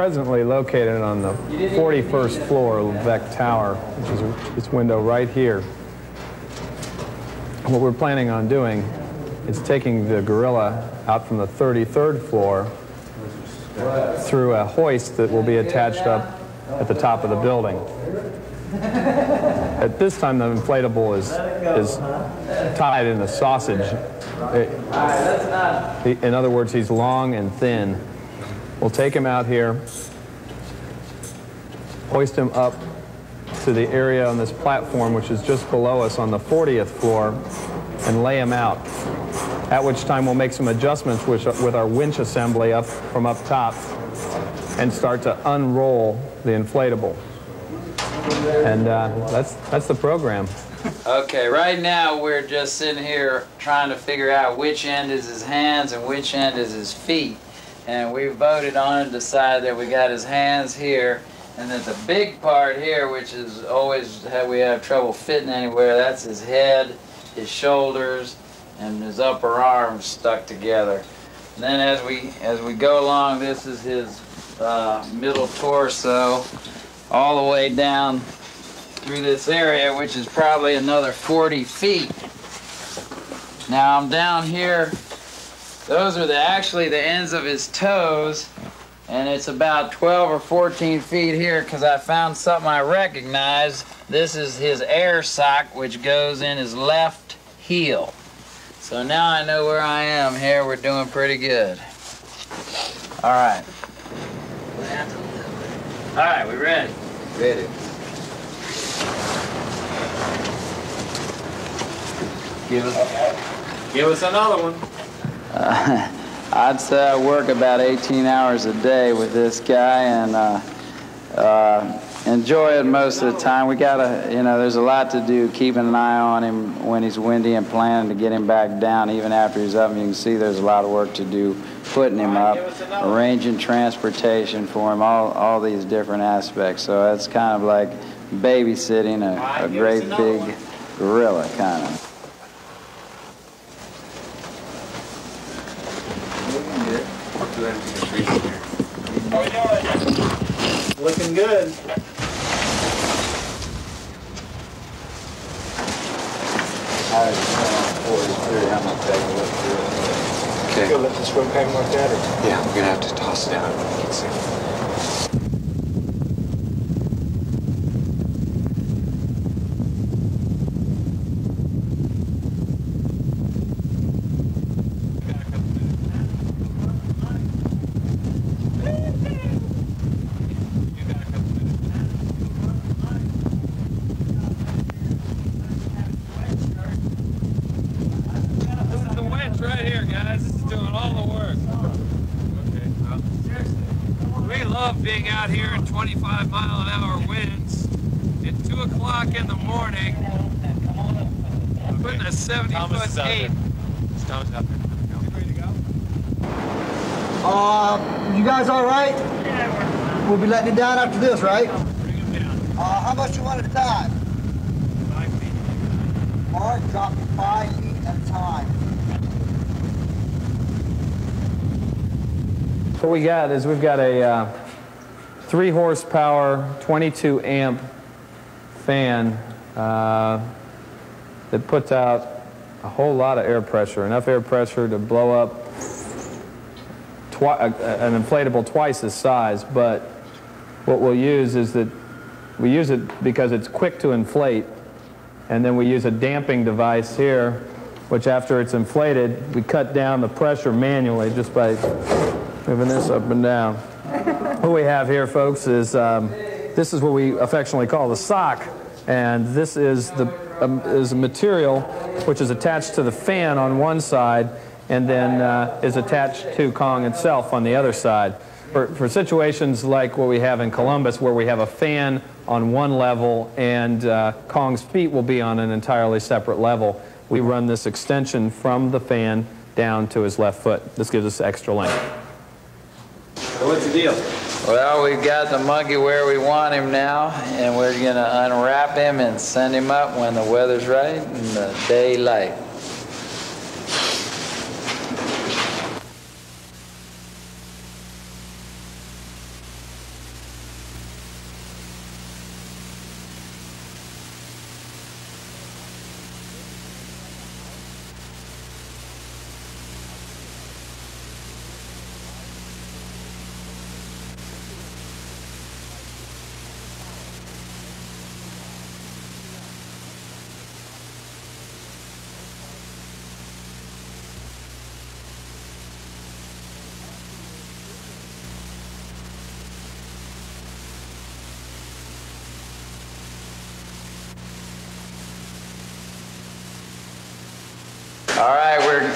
presently located on the 41st floor of LeVeque Tower, which is this window right here. What we're planning on doing is taking the gorilla out from the 33rd floor through a hoist that will be attached up at the top of the building. At this time, the inflatable is, is tied in a sausage. It- in other words, he's long and thin. We'll take him out here, hoist him up to the area on this platform, which is just below us on the 40th floor, and lay him out. At which time we'll make some adjustments with, with our winch assembly up from up top and start to unroll the inflatable. And uh, that's, that's the program. Okay, right now we're just sitting here trying to figure out which end is his hands and which end is his feet. And we voted on and decided that we got his hands here and that the big part here, which is always how we have trouble fitting anywhere, that's his head, his shoulders, and his upper arms stuck together. And then as we as we go along, this is his uh, middle torso, all the way down through this area, which is probably another 40 feet. Now I'm down here. Those are the actually the ends of his toes, and it's about 12 or 14 feet here because I found something I recognize. This is his air sock, which goes in his left heel. So now I know where I am here. We're doing pretty good. All right. All right, we ready? Ready. Give us. Give us another one. Uh, I'd say I work about 18 hours a day with this guy and uh, uh, enjoy it most of the time. We gotta, you know, there's a lot to do keeping an eye on him when he's windy and planning to get him back down even after he's up. And you can see there's a lot of work to do putting him up, arranging transportation for him, all, all these different aspects. So it's kind of like babysitting a, a great big gorilla, kind of. Looking good. Okay. Go let this rope hang like that or? Yeah, we're gonna have to toss it out. Can't see. This is the winch right here, guys. This is doing all the work. Okay, well, seriously. We love being out here in 25 mile an hour winds at 2 o'clock in the morning, putting a 70 foot tape. Thomas out there. Ready to go? Uh, you guys all right? Yeah, We'll be letting it down after this, right? Bring him down. Uh, how much you want at a time? Five feet. All right, drop it five feet at a time. What we got is we've got a uh, 3 horsepower, 22 amp fan uh, that puts out a whole lot of air pressure, enough air pressure to blow up twi- uh, an inflatable twice its size. But what we'll use is that we use it because it's quick to inflate, and then we use a damping device here, which after it's inflated, we cut down the pressure manually just by moving this up and down. What we have here, folks, is um, this is what we affectionately call the sock, and this is the um, is a material which is attached to the fan on one side, and then uh, is attached to Kong itself on the other side. For, for situations like what we have in Columbus, where we have a fan on one level and uh, Kong's feet will be on an entirely separate level, we run this extension from the fan down to his left foot. This gives us extra length. So what's the deal? Well, we've got the monkey where we want him now, and we're gonna unwrap him and send him up when the weather's right and the daylight.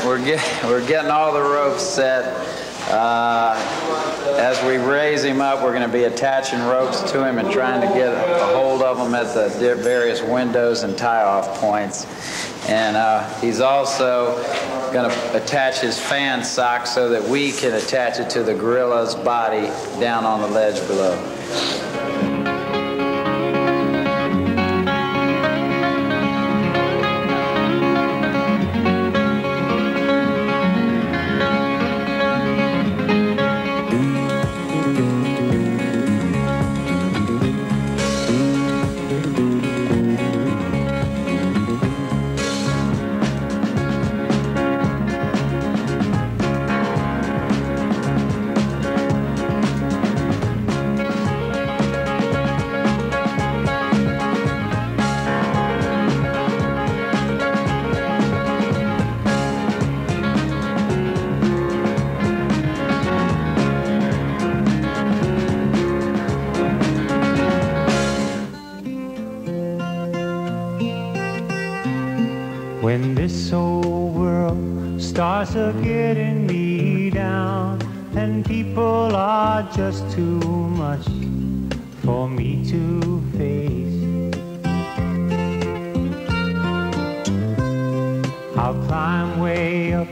We're get, we're getting all the ropes set. Uh, as we raise him up, we're going to be attaching ropes to him and trying to get a hold of him at the various windows and tie-off points. And uh, he's also going to attach his fan sock so that we can attach it to the gorilla's body down on the ledge below. Starts a getting me down, and people are just too much for me to face. I'll climb way up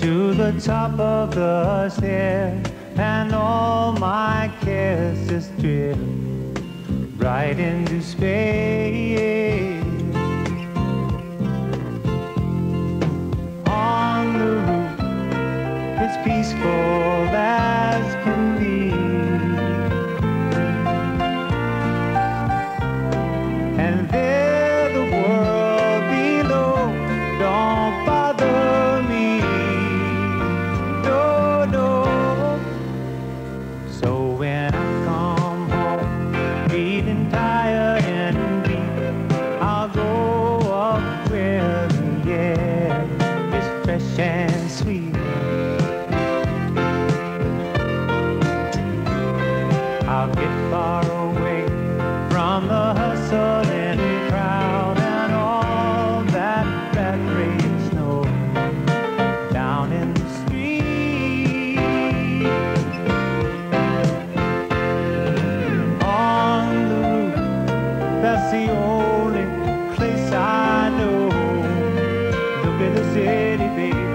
to the top of the stair, and all my cares just drift right into space. City, baby,